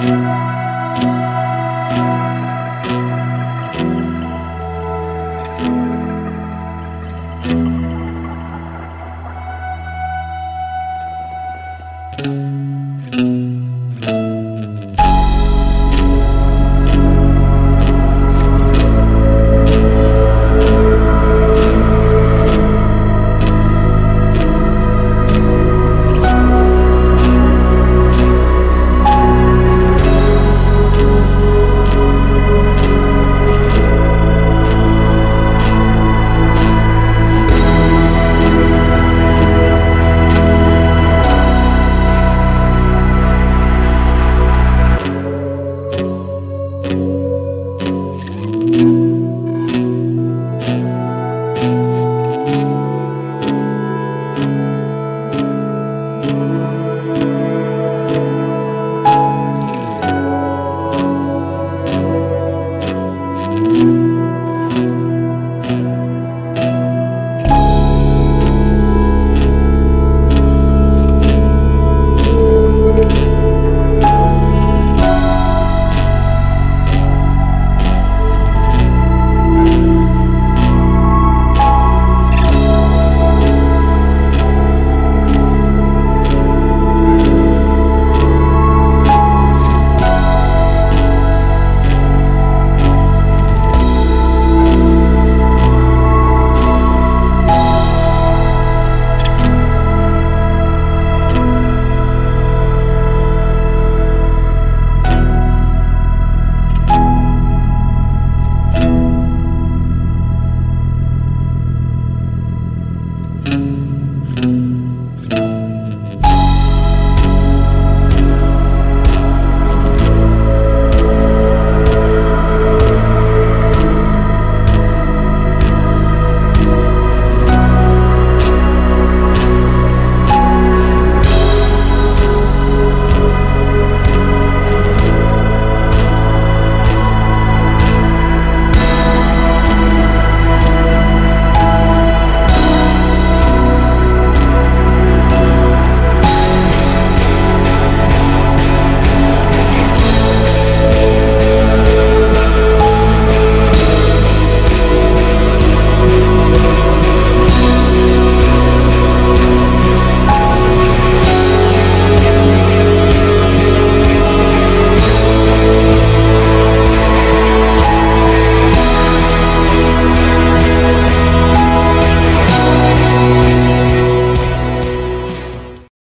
Música